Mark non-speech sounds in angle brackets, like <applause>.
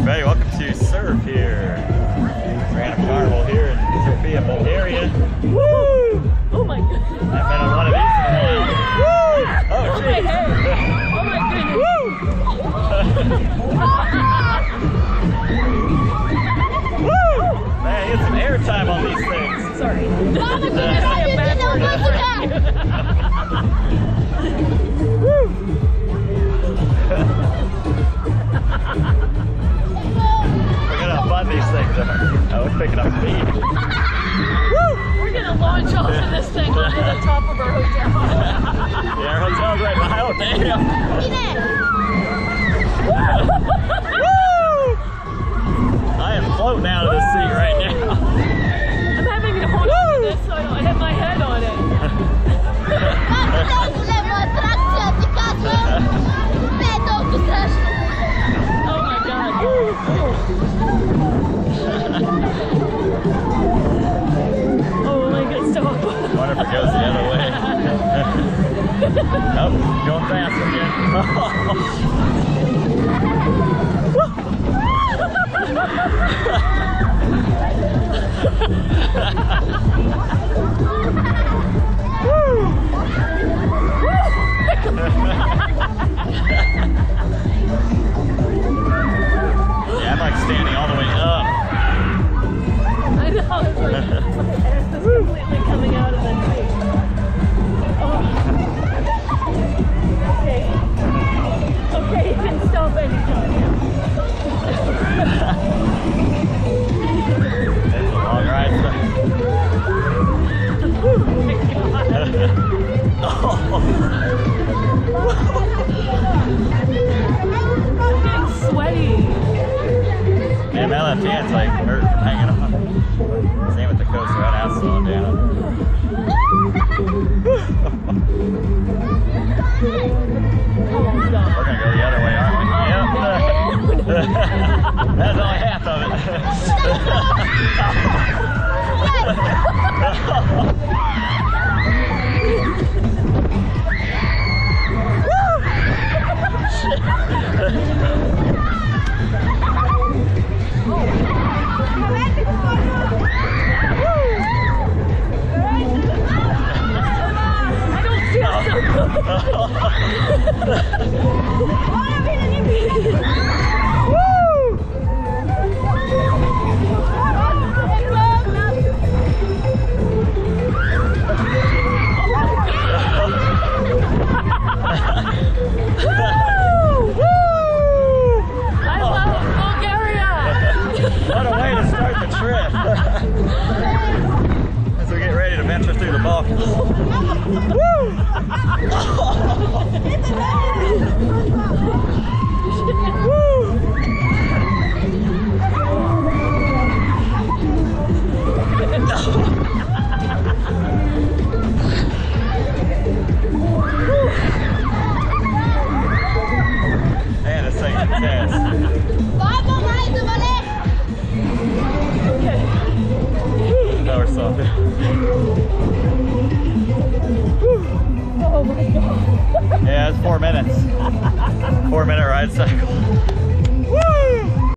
everybody. Welcome to Surf here. Random Carnival here in Sofia, Bulgaria. Woo! Oh my goodness. I've been on one of these in a while. Woo! Oh, Oh my hair. Oh my goodness. Woo! Woo! <laughs> Man, get some airtime on these things. Sorry. Uh, We're <laughs> <laughs> things. Oh, we're picking up speed. Woo! We're gonna launch off of this thing onto the top of our hotel. <laughs> Yeah, our hotel's right behind. Oh, damn. I am floating out of this seat right now. I'm having to hold on this so I don't hit my head on it. <laughs> Oh my god. Oh my god, stop. I wonder if it goes the other way. <laughs> oh, going fast again. <laughs> yeah, I'm like standing all the way up. Left hand's like hurt from hanging on. Same with the coaster, I'd have to slow down. We're gonna go the other way, aren't we? Yep. <laughs> That's only half of it. <laughs> As we get ready to venture through the Balkans. Man, yeah, it's four minutes. Four minute ride cycle.